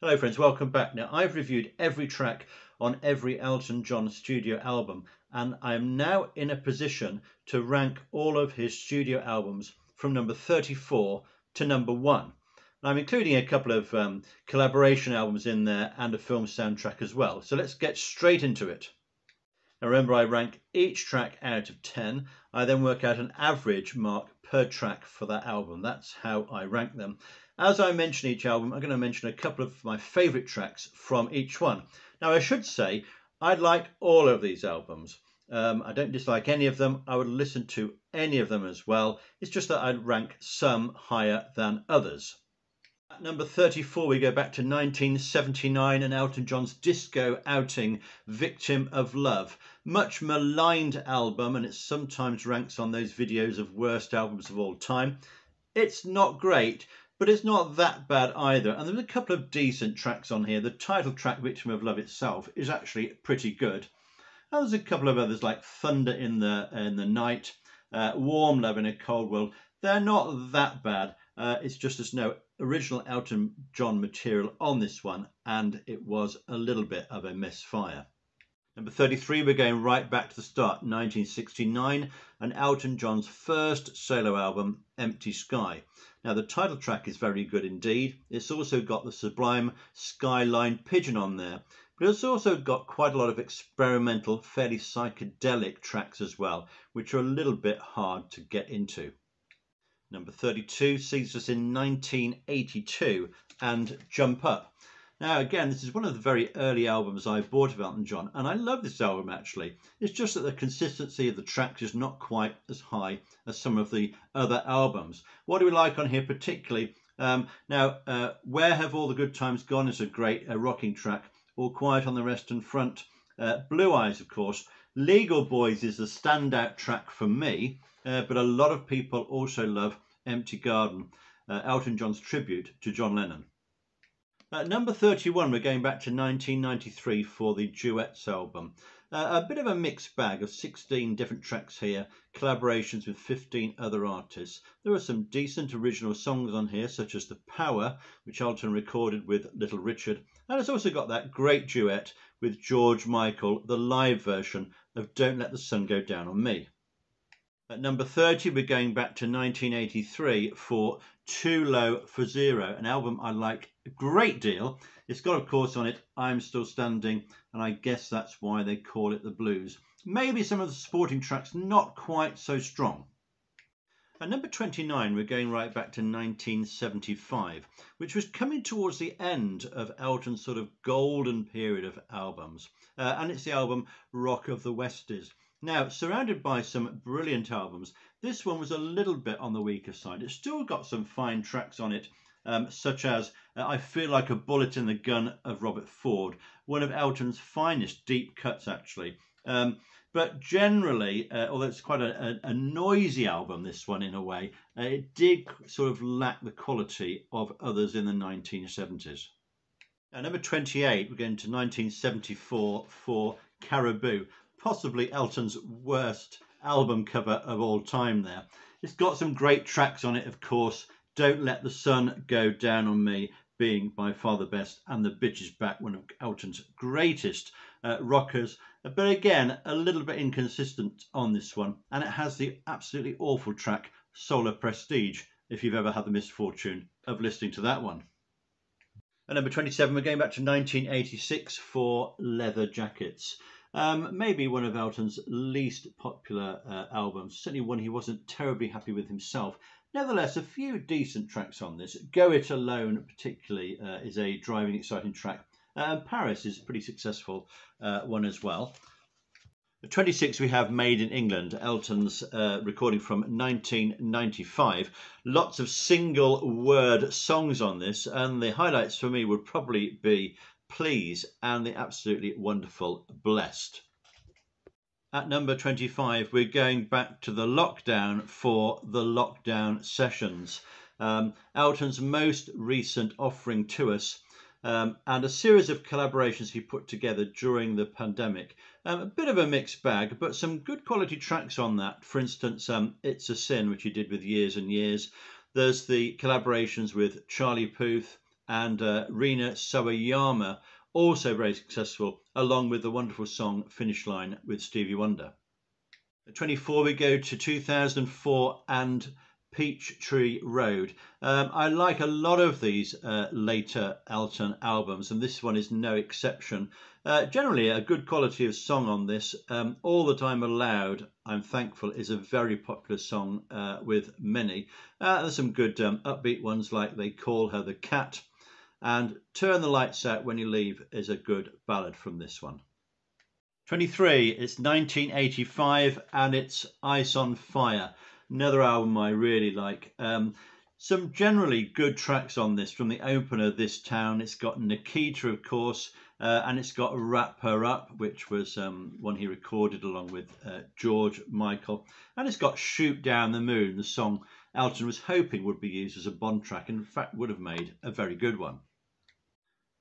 Hello friends, welcome back. Now I've reviewed every track on every Elton John studio album and I am now in a position to rank all of his studio albums from number 34 to number 1. I'm including a couple of um, collaboration albums in there and a film soundtrack as well. So let's get straight into it. Now remember I rank each track out of 10. I then work out an average mark per track for that album. That's how I rank them. As I mention each album, I'm going to mention a couple of my favourite tracks from each one. Now, I should say, I like all of these albums. Um, I don't dislike any of them. I would listen to any of them as well. It's just that I'd rank some higher than others. At number 34, we go back to 1979 and Elton John's disco outing, Victim of Love. Much maligned album, and it sometimes ranks on those videos of worst albums of all time. It's not great, but it's not that bad either. And there's a couple of decent tracks on here. The title track, Victim of Love itself, is actually pretty good. And there's a couple of others like Thunder in the in the Night, uh, Warm Love in a Cold World. They're not that bad. Uh, it's just there's no original Elton John material on this one, and it was a little bit of a misfire. Number 33, we're going right back to the start, 1969, and Elton John's first solo album, Empty Sky. Now, the title track is very good indeed. It's also got the sublime Skyline Pigeon on there, but it's also got quite a lot of experimental, fairly psychedelic tracks as well, which are a little bit hard to get into. Number 32 sees us in 1982 and Jump Up. Now, again, this is one of the very early albums I bought of Elton John, and I love this album actually. It's just that the consistency of the tracks is not quite as high as some of the other albums. What do we like on here particularly? Um, now, uh, Where Have All the Good Times Gone is a great uh, rocking track. All Quiet on the Western Front. Uh, Blue Eyes, of course. Legal Boys is the standout track for me, uh, but a lot of people also love Empty Garden, uh, Elton John's tribute to John Lennon. Number 31, we're going back to 1993 for the Duets album. Uh, a bit of a mixed bag of 16 different tracks here, collaborations with 15 other artists. There are some decent original songs on here, such as The Power, which Elton recorded with Little Richard. And it's also got that great duet with George Michael, the live version of Don't Let the Sun Go Down on Me. At number 30, we're going back to 1983 for Too Low for Zero, an album I like a great deal. It's got, of course, on it I'm Still Standing, and I guess that's why they call it the blues. Maybe some of the supporting tracks not quite so strong. At number 29, we're going right back to 1975, which was coming towards the end of Elton's sort of golden period of albums. Uh, and it's the album Rock of the Westies. Now, surrounded by some brilliant albums, this one was a little bit on the weaker side. It's still got some fine tracks on it, um, such as uh, I Feel Like a Bullet in the Gun of Robert Ford, one of Elton's finest deep cuts, actually. Um, but generally, uh, although it's quite a, a, a, noisy album, this one in a way, uh, it did sort of lack the quality of others in the 1970s. Now, number 28, we're going to 1974 for Caribou possibly Elton's worst album cover of all time there. It's got some great tracks on it, of course. Don't Let the Sun Go Down on Me being by far the best, and The Bitch Is Back, one of Elton's greatest uh, rockers. But again, a little bit inconsistent on this one, and it has the absolutely awful track Solar Prestige, if you've ever had the misfortune of listening to that one. At number 27, we're going back to 1986 for Leather Jackets. Um, maybe one of Elton's least popular uh, albums, certainly one he wasn't terribly happy with himself. Nevertheless, a few decent tracks on this. Go It Alone, particularly, uh, is a driving, exciting track. Uh, Paris is a pretty successful uh, one as well. At 26, we have Made in England, Elton's uh, recording from 1995. Lots of single word songs on this, and the highlights for me would probably be please, and the absolutely wonderful blessed. At number 25, we're going back to the lockdown for the lockdown sessions. Um, Elton's most recent offering to us um, and a series of collaborations he put together during the pandemic. Um, a bit of a mixed bag, but some good quality tracks on that. For instance, um, It's a Sin, which he did with Years and Years. There's the collaborations with Charlie Puth, and uh, Rina Sawayama, also very successful, along with the wonderful song Finish Line with Stevie Wonder. At 24, we go to 2004 and Peachtree Road. Um, I like a lot of these uh, later Elton albums, and this one is no exception. Uh, generally, a good quality of song on this. Um, All That I'm Allowed, I'm Thankful, is a very popular song uh, with many. Uh, there's some good um, upbeat ones like They Call Her the Cat, and Turn the Lights Out When You Leave is a good ballad from this one. 23, it's 1985 and it's Ice on Fire. Another album I really like. Um, some generally good tracks on this from the opener, This Town. It's got Nikita, of course, uh, and it's got Wrap Her Up, which was um, one he recorded along with uh, George Michael. And it's got Shoot Down the Moon, the song Elton was hoping would be used as a Bond track, and in fact would have made a very good one.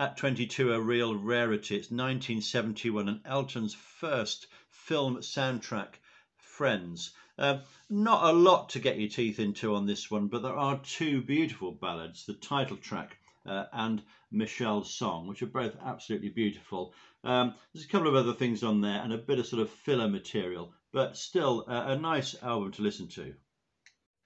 At 22, a real rarity. It's 1971 and Elton's first film soundtrack, Friends. Uh, not a lot to get your teeth into on this one, but there are two beautiful ballads, the title track uh, and Michelle's song, which are both absolutely beautiful. Um, there's a couple of other things on there and a bit of sort of filler material, but still uh, a nice album to listen to.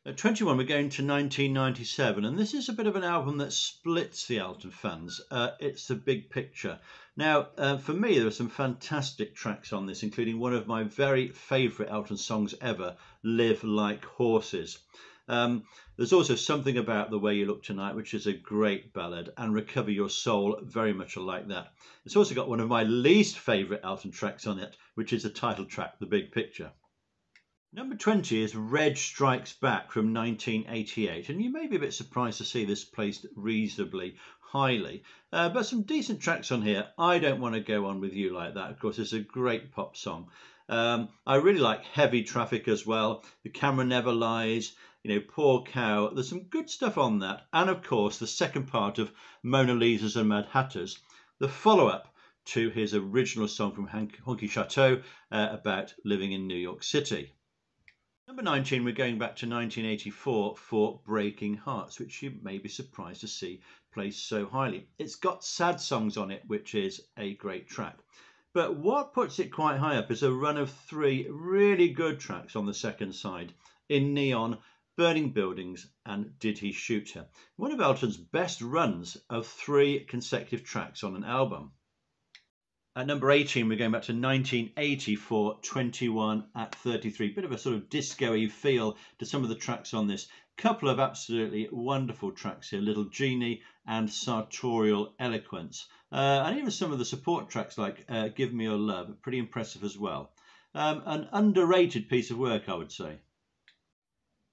At 21, we're going to 1997, and this is a bit of an album that splits the Elton fans. Uh, it's the big picture. Now, uh, for me, there are some fantastic tracks on this, including one of my very favourite Elton songs ever, Live Like Horses. Um, there's also something about The Way You Look Tonight, which is a great ballad, and Recover Your Soul, very much like that. It's also got one of my least favourite Elton tracks on it, which is the title track, The Big Picture. Number 20 is Reg Strikes Back from 1988, and you may be a bit surprised to see this placed reasonably highly. Uh, but some decent tracks on here. I Don't Want to Go On With You Like That, of course, it's a great pop song. Um, I really like Heavy Traffic as well. The Camera Never Lies, you know, Poor Cow. There's some good stuff on that. And of course, the second part of Mona Lisa's and Mad Hatters, the follow up to his original song from Honky Chateau uh, about living in New York City. Number 19, we're going back to 1984 for Breaking Hearts, which you may be surprised to see placed so highly. It's got sad songs on it, which is a great track. But what puts it quite high up is a run of three really good tracks on the second side In Neon, Burning Buildings, and Did He Shoot Her? One of Elton's best runs of three consecutive tracks on an album. At number 18, we're going back to 1984, 21 at 33. Bit of a sort of disco feel to some of the tracks on this. Couple of absolutely wonderful tracks here Little Jeannie and Sartorial Eloquence. Uh, and even some of the support tracks like uh, Give Me Your Love, pretty impressive as well. Um, an underrated piece of work, I would say.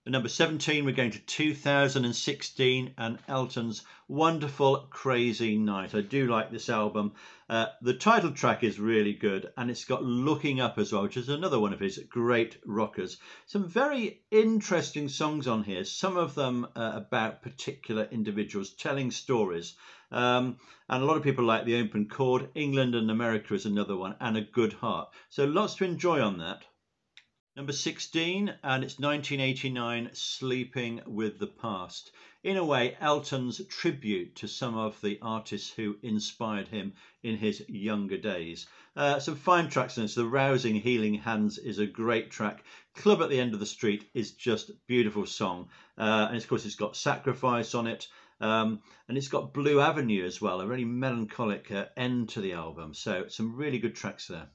At number 17, we're going to 2016 and Elton's Wonderful Crazy Night. I do like this album. Uh, the title track is really good and it's got Looking Up as well, which is another one of his great rockers. Some very interesting songs on here, some of them uh, about particular individuals telling stories. Um, and a lot of people like The Open Chord. England and America is another one, and A Good Heart. So lots to enjoy on that. Number 16, and it's 1989, Sleeping with the Past. In a way, Elton's tribute to some of the artists who inspired him in his younger days. Uh, some fine tracks in this. The Rousing Healing Hands is a great track. Club at the End of the Street is just beautiful song. Uh, and of course, it's got Sacrifice on it. Um, and it's got Blue Avenue as well, a really melancholic uh, end to the album. So some really good tracks there.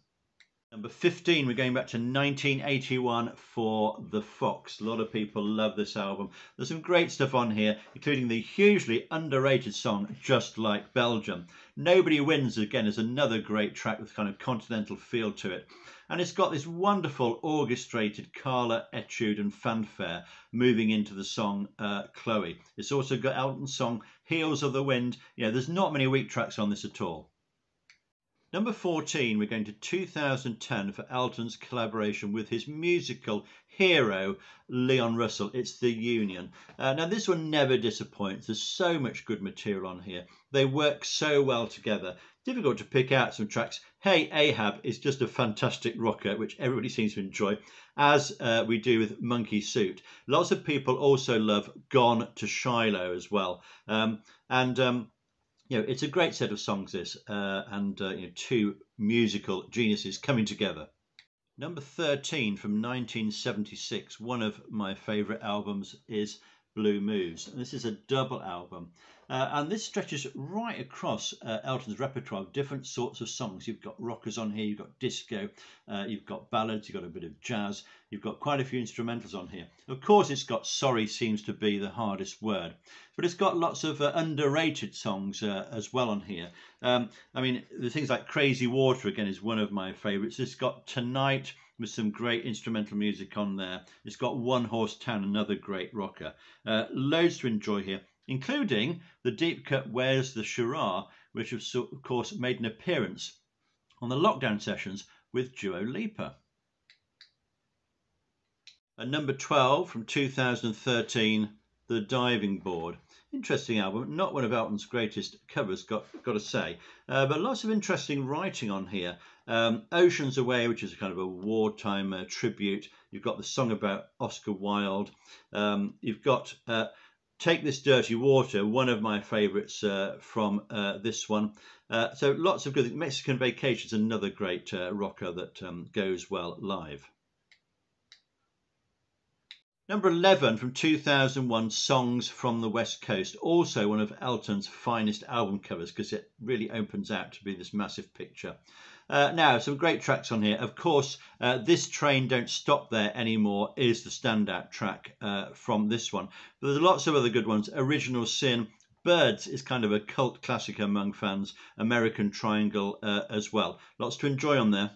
Number 15, we're going back to 1981 for The Fox. A lot of people love this album. There's some great stuff on here, including the hugely underrated song Just Like Belgium. Nobody Wins, again, is another great track with kind of continental feel to it. And it's got this wonderful orchestrated Carla etude and fanfare moving into the song uh, Chloe. It's also got Elton's song Heels of the Wind. You know, there's not many weak tracks on this at all. Number 14, we're going to 2010 for Elton's collaboration with his musical hero, Leon Russell. It's The Union. Uh, now, this one never disappoints. There's so much good material on here. They work so well together. Difficult to pick out some tracks. Hey Ahab is just a fantastic rocker, which everybody seems to enjoy, as uh, we do with Monkey Suit. Lots of people also love Gone to Shiloh as well. Um, and um, you know, it's a great set of songs, this, uh, and uh, you know, two musical geniuses coming together. Number 13 from 1976, one of my favourite albums is Blue Moves. This is a double album. Uh, and this stretches right across uh, Elton's repertoire of different sorts of songs. You've got rockers on here, you've got disco, uh, you've got ballads, you've got a bit of jazz, you've got quite a few instrumentals on here. Of course, it's got sorry seems to be the hardest word, but it's got lots of uh, underrated songs uh, as well on here. Um, I mean, the things like Crazy Water again is one of my favourites. It's got Tonight with some great instrumental music on there. It's got One Horse Town, another great rocker. Uh, loads to enjoy here including the deep cut Where's the Shiraz, which of course made an appearance on the lockdown sessions with Dua Lipa. At number 12 from 2013, The Diving Board. Interesting album, not one of Elton's greatest covers, got, got to say, uh, but lots of interesting writing on here. Um, Oceans Away, which is a kind of a wartime uh, tribute. You've got the song about Oscar Wilde. Um, you've got uh, Take This Dirty Water, one of my favourites uh, from uh, this one. Uh, so lots of good. Mexican Vacation is another great uh, rocker that um, goes well live. Number 11 from 2001, Songs from the West Coast. Also one of Elton's finest album covers because it really opens out to be this massive picture. Uh, now, some great tracks on here. Of course, uh, This Train Don't Stop There Anymore is the standout track uh, from this one. But there's lots of other good ones. Original Sin, Birds is kind of a cult classic among fans. American Triangle uh, as well. Lots to enjoy on there.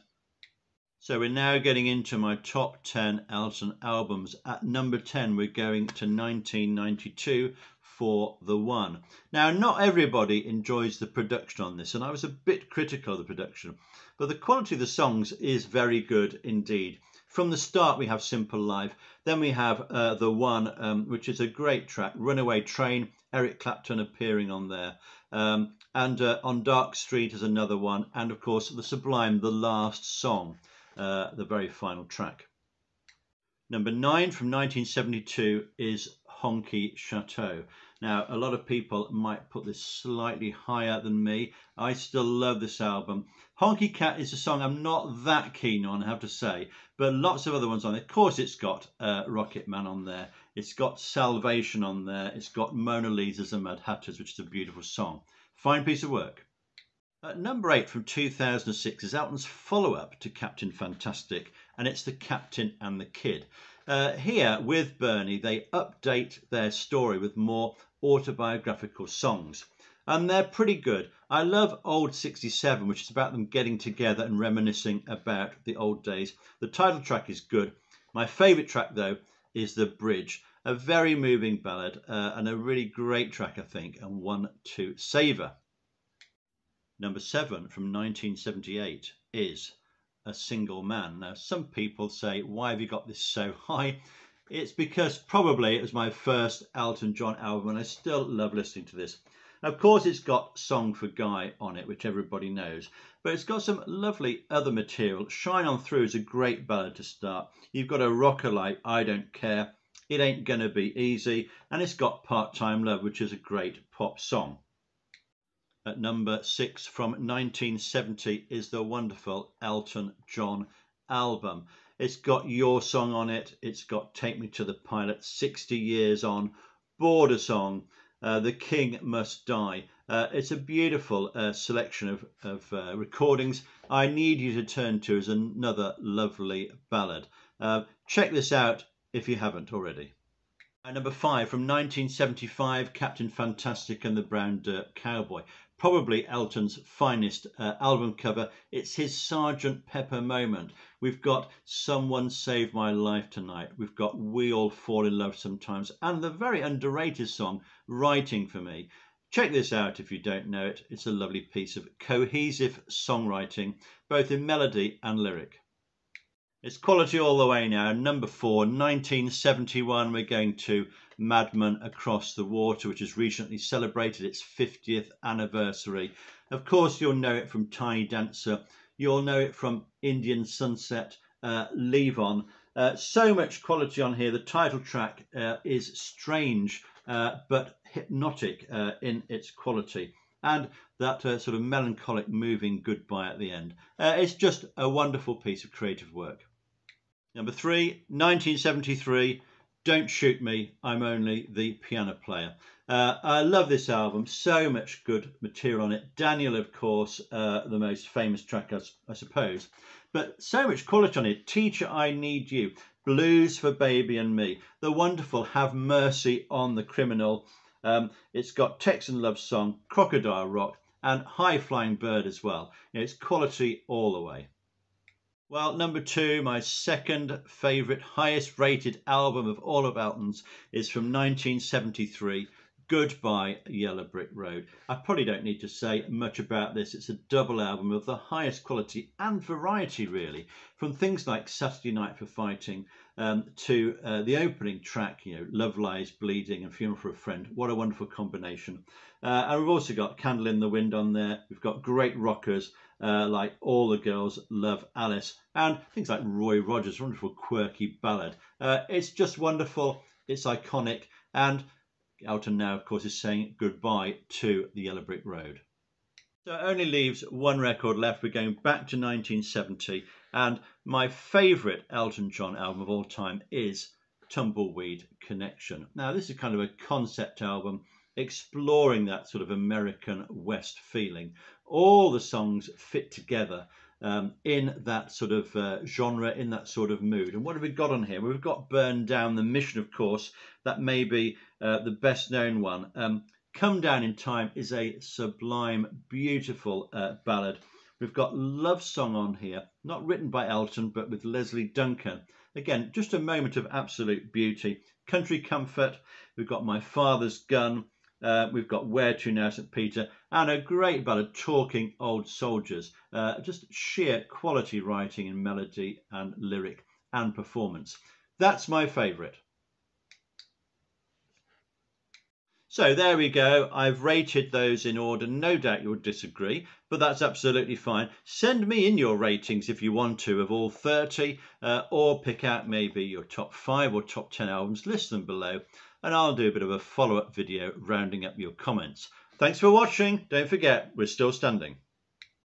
So we're now getting into my top 10 Elton albums. At number 10, we're going to 1992 for the one. Now, not everybody enjoys the production on this, and I was a bit critical of the production, but the quality of the songs is very good indeed. From the start, we have Simple Life. Then we have uh, The One, um, which is a great track. Runaway Train, Eric Clapton appearing on there. Um, and uh, On Dark Street is another one. And of course, The Sublime, The Last Song, uh, the very final track. Number nine from 1972 is Honky Chateau. Now, a lot of people might put this slightly higher than me. I still love this album. Honky Cat is a song I'm not that keen on, I have to say, but lots of other ones on it. Of course, it's got uh, Rocket Man on there. It's got Salvation on there. It's got Mona Lisa's and Mad Hatters, which is a beautiful song. Fine piece of work. At number eight from 2006 is Elton's follow up to Captain Fantastic, and it's The Captain and the Kid. Uh, here with Bernie, they update their story with more autobiographical songs. And they're pretty good. I love Old 67, which is about them getting together and reminiscing about the old days. The title track is good. My favourite track, though, is The Bridge. A very moving ballad uh, and a really great track, I think, and one to savour. Number seven from 1978 is a single man. Now, some people say, why have you got this so high? It's because probably it was my first Elton John album and I still love listening to this. Of course, it's got Song for Guy on it, which everybody knows, but it's got some lovely other material. Shine On Through is a great ballad to start. You've got a rocker like I Don't Care, It Ain't Gonna Be Easy, and it's got Part Time Love, which is a great pop song. At number six from 1970 is the wonderful Elton John album. It's got your song on it. It's got Take Me to the Pilot, 60 Years On, Border Song, uh, The King Must Die. Uh, it's a beautiful uh, selection of, of uh, recordings. I Need You to Turn to is another lovely ballad. Uh, check this out if you haven't already. Number five from 1975, Captain Fantastic and the Brown Dirt Cowboy probably Elton's finest uh, album cover. It's his Sergeant Pepper moment. We've got Someone Saved My Life Tonight. We've got We All Fall in Love Sometimes. And the very underrated song, Writing for Me. Check this out if you don't know it. It's a lovely piece of cohesive songwriting, both in melody and lyric. It's quality all the way now. Number four, 1971, we're going to Madman Across the Water, which has recently celebrated its 50th anniversary. Of course, you'll know it from Tiny Dancer. You'll know it from Indian Sunset, uh, Levon. Uh, so much quality on here. The title track uh, is strange uh, but hypnotic uh, in its quality. and that uh, sort of melancholic moving goodbye at the end. It's just a wonderful piece of creative work. Number three, 1973, Don't Shoot Me, I'm Only the Piano Player. Uh, I love this album, so much good material on it. Daniel, of course, uh, the most famous track, I, I suppose, but so much quality on it. Teacher, I Need You, Blues for Baby and Me, the wonderful Have Mercy on the Criminal. Um, it's got Texan Love Song, Crocodile Rock, and High Flying Bird as well. You know, it's quality all the way. Well, number two, my second favourite, highest rated album of all of Elton's is from 1973, Goodbye Yellow Brick Road. I probably don't need to say much about this. It's a double album of the highest quality and variety, really, from things like Saturday Night for Fighting um, to uh, the opening track, you know, Love Lies Bleeding and Funeral for a Friend. What a wonderful combination. Uh, and we've also got Candle in the Wind on there. We've got great rockers uh, like All the Girls Love Alice and things like Roy Rogers, wonderful quirky ballad. Uh, it's just wonderful. It's iconic. And Elton now, of course, is saying goodbye to the Yellow Brick Road. So it only leaves one record left. We're going back to 1970, and my favourite Elton John album of all time is Tumbleweed Connection. Now, this is kind of a concept album exploring that sort of American West feeling. All the songs fit together um, in that sort of uh, genre, in that sort of mood. And what have we got on here? We've got Burn Down the Mission, of course. That may be uh, the best known one. Um, Come Down in Time is a sublime, beautiful uh, ballad. We've got Love Song on here, not written by Elton, but with Lesley Duncan. Again, just a moment of absolute beauty. Country Comfort, we've got My Father's Gun, uh, we've got Where to Now St. Peter, and a great ballad, Talking Old Soldiers. Uh, just sheer quality writing in melody and lyric and performance. That's my favourite. So there we go. I've rated those in order. No doubt you'll disagree, but that's absolutely fine. Send me in your ratings if you want to of all 30 uh, or pick out maybe your top 5 or top 10 albums. List them below and I'll do a bit of a follow-up video rounding up your comments. Thanks for watching. Don't forget, we're still standing.